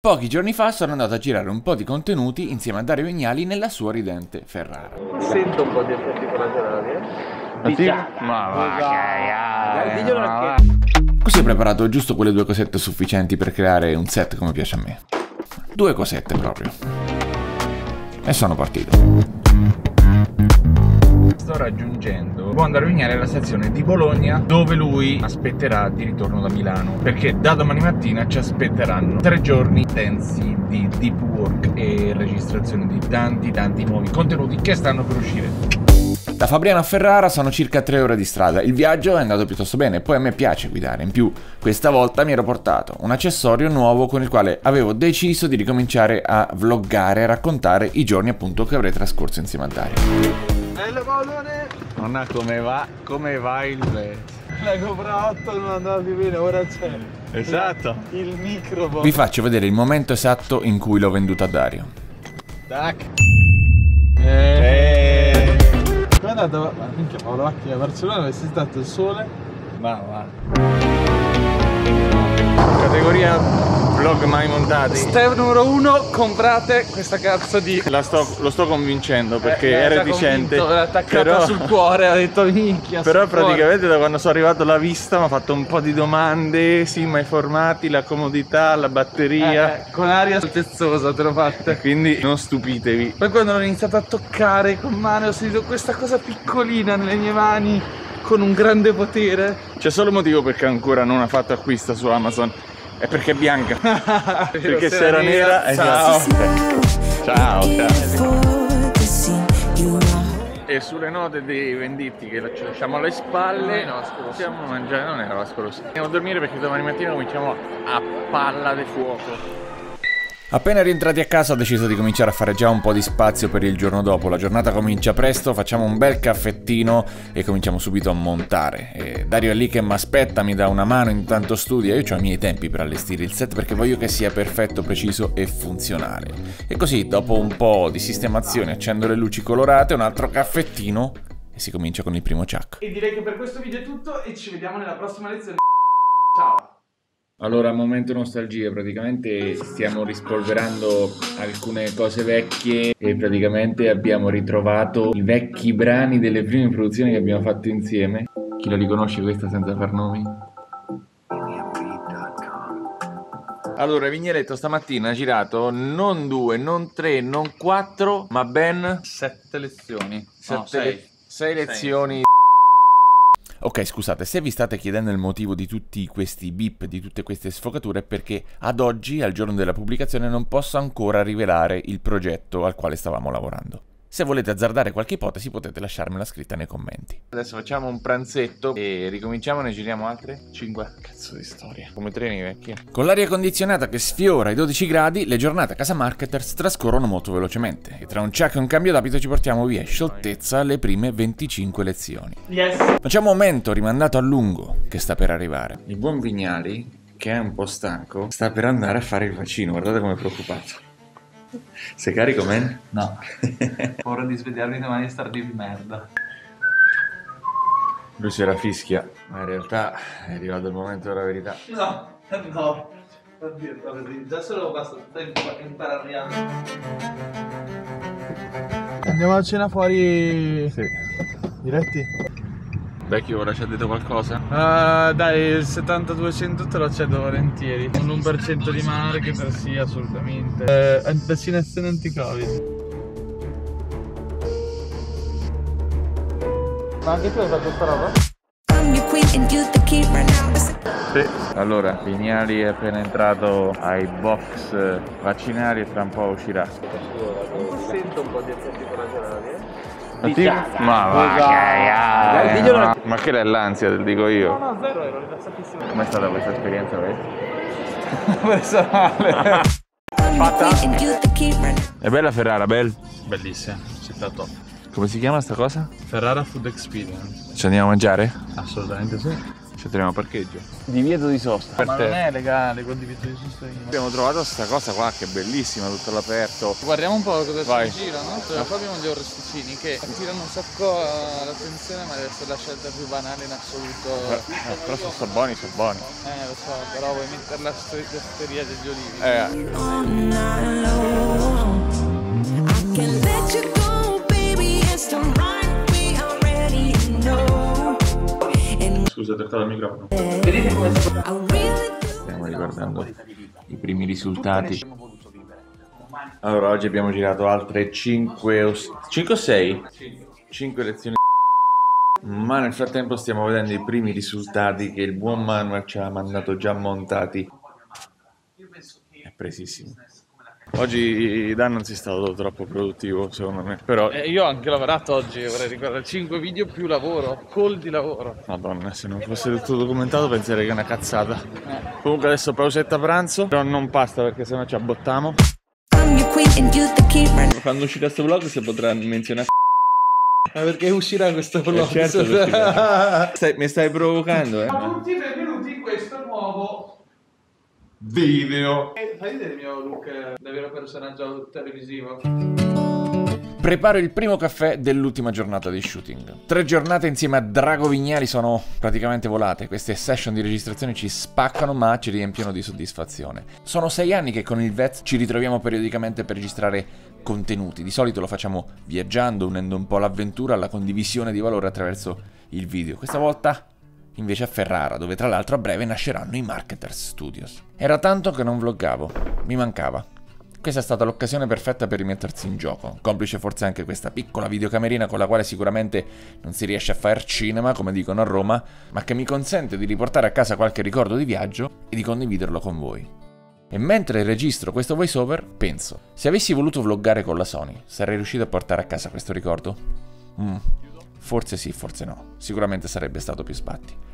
Pochi giorni fa sono andato a girare un po' di contenuti insieme a Dario Vignali nella sua ridente Ferrara. Sento un po' di effetti collaterali, eh? Ma? Diciamo. Ma va, che- Dai, diglielo ma perché- Così ho preparato giusto quelle due cosette sufficienti per creare un set come piace a me. Due cosette proprio. E sono partito. Sto raggiungendo Buon Vignale alla stazione di Bologna dove lui aspetterà di ritorno da Milano perché da domani mattina ci aspetteranno tre giorni intensi di deep work e registrazione di tanti tanti nuovi contenuti che stanno per uscire. Da Fabriano a Ferrara sono circa tre ore di strada. Il viaggio è andato piuttosto bene, poi a me piace guidare. In più, questa volta mi ero portato un accessorio nuovo con il quale avevo deciso di ricominciare a vloggare e raccontare i giorni appunto che avrei trascorso insieme a Dario. Bello Paolone! Nonna come va? Come va il? La Cobra 8 non andava più bene, ora c'è Esatto. il microfono. Vi faccio vedere il momento esatto in cui l'ho venduto a Dario. Tac. Eh. Come è andato? Ma minchia Paolo Macchia a Barcellona avessi stato il sole. Ma va. Categoria vlog mai montati. Step numero uno, comprate questa cazzo di. La sto- lo sto convincendo perché Eh, era reticente. Era attaccata però- sul cuore, ha detto minchia. Però sul cuore. praticamente da quando sono arrivato alla vista mi ha fatto un po' di domande, sì ma i formati, la comodità, la batteria, Eh, con aria altezzosa te l'ho fatta. quindi non stupitevi. Poi quando l'ho iniziato a toccare con mano ho sentito questa cosa piccolina nelle mie mani con un grande potere. C'è solo motivo perché ancora non ha fatto acquisto su Amazon, è perché è bianca. perché se era nera... eh, ciao. Ciao, ciao. are. E sulle note dei venditti che ci lasciamo alle spalle, No, possiamo mangiare, non era la scorsa. Andiamo a dormire perché domani mattina cominciamo a palla di fuoco. Appena rientrati a casa ho deciso di cominciare a fare già un po' di spazio per il giorno dopo. La giornata comincia presto, facciamo un bel caffettino e cominciamo subito a montare. E Dario è lì che mi aspetta, mi dà una mano, intanto studia. Io ho i miei tempi per allestire il set perché voglio che sia perfetto, preciso e funzionale. E così, dopo un po' di sistemazione, accendo le luci colorate, un altro caffettino e si comincia con il primo chuck. E direi che per questo video è tutto e ci vediamo nella prossima lezione. Ciao. Allora, momento nostalgia, praticamente stiamo rispolverando alcune cose vecchie e praticamente abbiamo ritrovato i vecchi brani delle prime produzioni che abbiamo fatto insieme. Chi la riconosce questa senza far nomi? Allora, Vigneletto stamattina ha girato non due, non tre, non quattro, ma ben Sette lezioni. sette le- sei lezioni. Ok, scusate, se vi state chiedendo il motivo di tutti questi beep, di tutte queste sfocature, è perché ad oggi, al giorno della pubblicazione, non posso ancora rivelare il progetto al quale stavamo lavorando. Se volete azzardare qualche ipotesi potete lasciarmela scritta nei commenti. Adesso facciamo un pranzetto e ricominciamo, ne giriamo altre 5. Cazzo di storia. Come treni vecchi. Con l'aria condizionata che sfiora i 12 gradi, le giornate a casa marketers trascorrono molto velocemente e tra un check e un cambio d'abito ci portiamo via in scioltezza le prime 25 lezioni. Yes. C'è un momento rimandato a lungo che sta per arrivare. Il buon Vignali, che è un po' stanco, sta per andare a fare il vaccino, guardate come è preoccupato. Sei carico, man? No. Paura di svegliarmi domani e star di merda. Lui si era fischia, ma in realtà è arrivato il momento della verità. No, no. Oddio, oddio, già solo basta imparare a Andiamo a cena fuori Sì. diretti? Vecchio, ora ci ha detto qualcosa? Ah, dai, il 7200 te lo cedo volentieri. Un 1% di marketer, sì, assolutamente. Eh, vaccinazione anti-covid. Ma anche tu hai fatto sta roba? Sì. Allora, Vignali è appena entrato ai box vaccinali e tra un po' uscirà. Sento un po' di effetti collaterali, eh? Ma, ti... ma va, Dai, che- diglielo ma, ma che è l'ansia, te lo dico io. No, zero, ero rilassatissimo. Com'è stata questa esperienza questa? Personale. Now. È bella Ferrara, bel. Bellissima, città top. Come si chiama sta cosa? Ferrara Food Experience. Ci andiamo a mangiare? Assolutamente sì. Ci troviamo parcheggio. Divieto di sosta. Per Ma te. non è legale condiviso di sostegno. Abbiamo trovato sta cosa qua che è bellissima, tutto all'aperto. Guardiamo un po' cosa Vai. ci girano. Cioè, qua abbiamo gli orrosticini che attirano un sacco eh, l'attenzione, ma deve essere la scelta più banale in assoluto. Eh, però sono sto buoni, sono buoni. Eh, lo so, però vuoi mettere la steria degli olivi. Eh, all Scusa, ho toccato il microfono. Stiamo riguardando i primi risultati. Allora, oggi abbiamo girato altre 5 o 5 o 6? 5 lezioni. Ma nel frattempo stiamo vedendo i primi risultati che il buon Manuel ci ha mandato già montati. È presissimo. Oggi Dan non si è stato troppo produttivo, secondo me. Però, Eh, io ho anche lavorato oggi, vorrei ricordare, 5 video più lavoro, call di lavoro. madonna, se non fosse tutto documentato penserei che è una cazzata. Eh. Comunque adesso pausetta pranzo, però non pasta perché sennò ci abbottiamo. Quando uscirà questo vlog si potrà menzionare Ma perché uscirà questo vlog? certo che uscirà. Stai- mi stai provocando, eh? tutti benvenuti in questo nuovo Video. Fai vedere il mio look eh, da vero personaggio televisivo? Preparo il primo caffè dell'ultima giornata di shooting. Tre giornate insieme a Drago Vignali sono praticamente volate. Queste session di registrazione ci spaccano ma ci riempiono di soddisfazione. Sono sei anni che con il VET ci ritroviamo periodicamente per registrare contenuti. Di solito lo facciamo viaggiando, unendo un po' l'avventura alla condivisione di valore attraverso il video. Questa volta invece a Ferrara, dove tra l'altro a breve nasceranno i Marketers Studios. Era tanto che non vloggavo, mi mancava. Questa è stata l'occasione perfetta per rimettersi in gioco, complice forse anche questa piccola videocamerina con la quale sicuramente non si riesce a fare cinema, come dicono a Roma, ma che mi consente di riportare a casa qualche ricordo di viaggio e di condividerlo con voi. E mentre registro questo voiceover, penso, se avessi voluto vloggare con la Sony, sarei riuscito a portare a casa questo ricordo? Mm, forse sì, forse no. Sicuramente sarebbe stato più sbatti.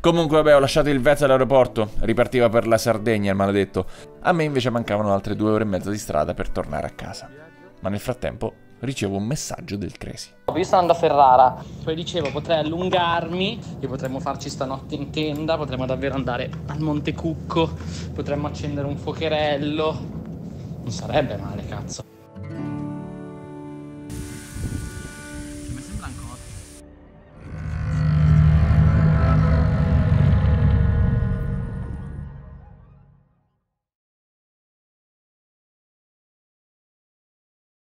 Comunque, vabbè, ho lasciato il vet all'aeroporto. Ripartiva per la Sardegna, il maledetto. A me invece mancavano altre due ore e mezza di strada per tornare a casa. Ma nel frattempo ricevo un messaggio del Cresi. Io sto andando a Ferrara. Poi dicevo, potrei allungarmi e potremmo farci stanotte in tenda, potremmo davvero andare al Monte Cucco, potremmo accendere un fuocherello. Non sarebbe male, cazzo.